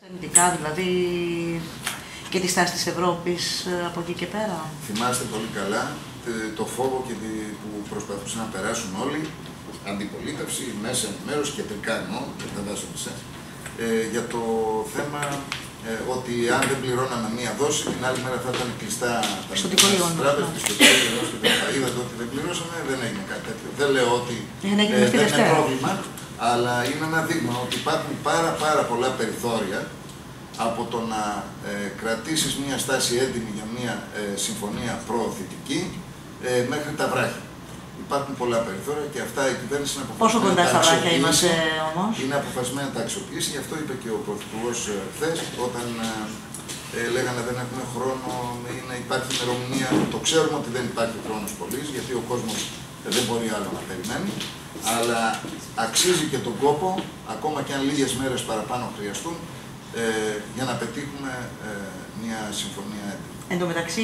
Εξαιρετικά, δηλαδή και τη στάση της Ευρώπης ε, από εκεί και πέρα. Θυμάστε πολύ καλά το φόβο και που προσπαθούσαν να περάσουν όλοι, αντιπολίτευση, μέσα ενημέρωση, κεντρικά εννοώ, δεν φαντάζομαι ε, για το θέμα ε, ότι αν δεν πληρώναμε μία δόση, την άλλη μέρα θα ήταν κλειστά τα τράπεζα, πιστοτικό γεγονό και τα Είδατε ότι δεν πληρώσαμε, δεν έγινε κάτι τέτοιο. Δεν λέω ότι ε, δεν είναι πρόβλημα, αλλά είναι ένα δείγμα ότι υπάρχουν πάρα, πάρα πολλά περιθώρια από το να ε, κρατήσεις μια στάση έντιμη για μια ε, συμφωνία προωθητική ε, μέχρι τα βράχια. Υπάρχουν πολλά περιθώρια και αυτά η κυβέρνηση είναι αποφασισμένη. Πόσο κοντά στα βράχια είμαστε όμως; Είναι αποφασισμένη να τα αξιοποιήσει, γι' αυτό είπε και ο Πρωθυπουργός ε, χθες, όταν ε, λέγανε δεν έχουμε χρόνο, είναι, υπάρχει ημερομηνία. Το ξέρουμε ότι δεν υπάρχει χρόνος πολύ, γιατί ο κόσμος δεν μπορεί άλλο να περιμένει. Αλλά αξίζει και τον κόπο, ακόμα και αν λίγες μέρες παραπάνω χρειαστούν, ε, για να πετύχουμε ε, μια συμφωνία έτοιμη. Εν τω μεταξύ,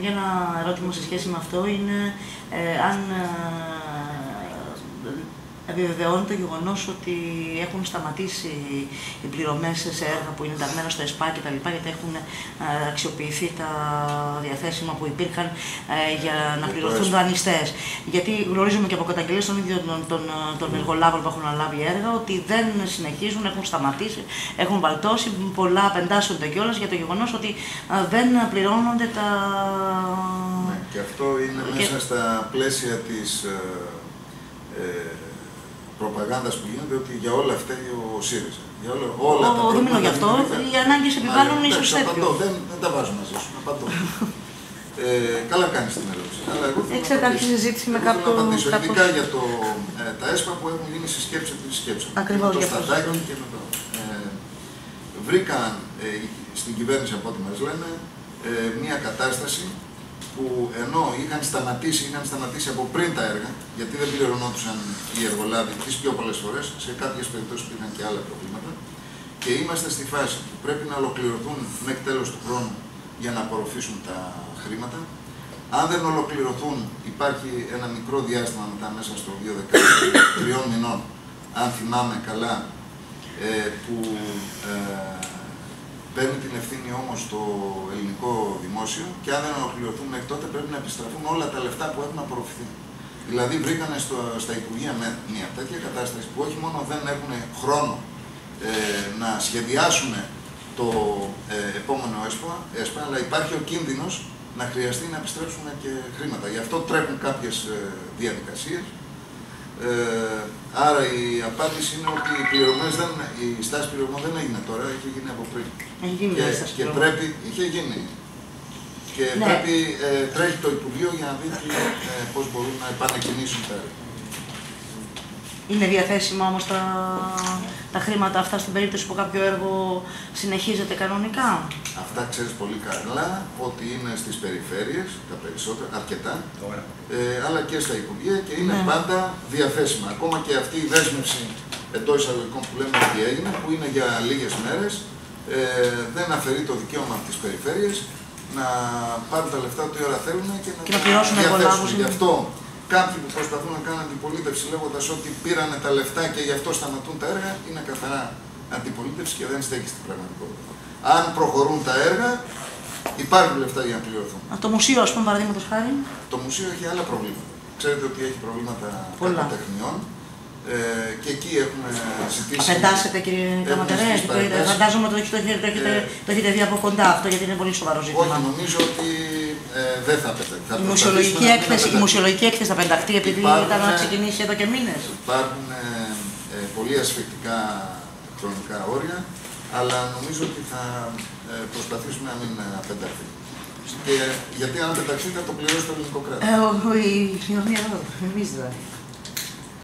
για ένα ερώτημα σε σχέση με αυτό είναι ε, αν επιβεβαιώνει το γεγονός ότι έχουν σταματήσει οι πληρωμές σε έργα που είναι ενταγμένα στο ΕΣΠΑ κτλ. γιατί έχουν ε, αξιοποιηθεί τα διαθέσιμα που υπήρχαν ε, για να πληρωθούν δανειστές. Γιατί γνωρίζουμε και από καταγγελίες των ίδιων των, των, εργολάβων που έχουν αναλάβει έργα ότι δεν συνεχίζουν, έχουν σταματήσει, έχουν βαλτώσει. Πολλά πεντάσσονται κιόλας για το γεγονός ότι ε, δεν πληρώνονται τα. Ναι, και αυτό είναι μέσα στα πλαίσια της ε, προπαγάνδας που γίνεται ότι για όλα αυτά ο ΣΥΡΙΖΑ. Για όλα, όλα ο, τα προβλήματα. γι' αυτό, οι ανάγκες επιβάλλουν ίσως τέτοιο. Δεν, δεν τα βάζω μαζί σου. Απαντώ. ε, καλά κάνεις την ερώτηση. Αλλά εγώ θέλω τη συζήτηση με κάποιο. Να απαντήσω. Ειδικά για το, ε, τα ΕΣΠΑ που έχουν γίνει συσκέψη από τη συσκέψη. Ακριβώς για αυτό. και με το. Ε, βρήκαν ε, στην κυβέρνηση από ό,τι μας λένε ε, μια κατάσταση που ενώ είχαν σταματήσει, είχαν σταματήσει από πριν τα έργα, γιατί δεν πληρωνόντουσαν οι εργολάβοι τις πιο πολλές φορές, σε κάποιες περιπτώσεις υπήρχαν και άλλα προβλήματα. Και είμαστε στη φάση που πρέπει να ολοκληρωθούν μέχρι τέλος του χρόνου για να απορροφήσουν τα χρήματα. Αν δεν ολοκληρωθούν, υπάρχει ένα μικρό διάστημα μετά μέσα στο 2013, μηνών, αν θυμάμαι καλά, ε, που ε, Παίρνει την ευθύνη όμως το ελληνικό δημόσιο και αν δεν ολοκληρωθούν μέχρι τότε πρέπει να επιστραφούν όλα τα λεφτά που έχουν απορροφηθεί. Δηλαδή βρήκανε στο, στα Υπουργεία με μια τέτοια κατάσταση που όχι μόνο δεν έχουν χρόνο ε, να σχεδιάσουν το ε, επόμενο ΕΣΠΑ, ΕΣΠΑ, αλλά υπάρχει ο κίνδυνος να χρειαστεί να επιστρέψουν και χρήματα. Γι' αυτό τρέχουν κάποιες ε, διαδικασίες ε, άρα η απάντηση είναι ότι οι πληρωμές δεν, η στάση πληρωμών δεν έγινε τώρα, έχει γίνει από πριν. Έχει γίνει και, και πρέπει, είχε γίνει. Και ναι. πρέπει, ε, τρέχει το Υπουργείο για να δει ε, πώς μπορούν να επανεκκινήσουν τα έργα. Είναι διαθέσιμα όμως τα, τα χρήματα αυτά στην περίπτωση που κάποιο έργο συνεχίζεται κανονικά; Αυτά ξέρεις πολύ καλά ότι είναι στις περιφέρειες, τα περισσότερα, αρκετά, ε, αλλά και στα Υπουργεία και είναι ναι. πάντα διαθέσιμα. Ακόμα και αυτή η δέσμευση εντός εισαγωγικών που λέμε ότι έγινε, που είναι για λίγες μέρες, ε, δεν αφαιρεί το δικαίωμα από τις περιφέρειες να πάρουν τα λεφτά ό,τι ώρα θέλουν και να, και να πληρώσουν διαθέσουν. Γι' αυτό κάποιοι που προσπαθούν να κάνουν αντιπολίτευση λέγοντας ότι πήρανε τα λεφτά και γι' αυτό σταματούν τα έργα, είναι καθαρά αντιπολίτευση και δεν στέκει στην πραγματικότητα. Αν προχωρούν τα έργα, υπάρχουν λεφτά για να πληρωθούν. Α, το μουσείο, ας πούμε, παραδείγματος χάρη. Το μουσείο έχει άλλα προβλήματα. Ξέρετε ότι έχει προβλήματα τεχνιών. Ε, και εκεί έχουμε ζητήσει. Απεντάσετε, κύριε Καματερέ, φαντάζομαι ότι το, έχετε, το, έχετε, ε, το έχετε δει από κοντά αυτό, γιατί είναι πολύ σοβαρό ζήτημα. Όχι, νομίζω ότι ε, δεν θα πεταχτεί. Η μουσιολογική, έκθεση, η μουσιολογική έκθεση θα πενταχτεί επειδή υπάρχουν, ήταν να ξεκινήσει εδώ και μήνες. Υπάρχουν ε, ε, πολύ ασφικτικά χρονικά όρια, αλλά νομίζω ότι θα ε, προσπαθήσουμε να μην απενταχθεί. Και, γιατί αν πεταχθεί θα το πληρώσει το ελληνικό κράτος. Ε, η κοινωνία εδώ, εμείς δηλαδή.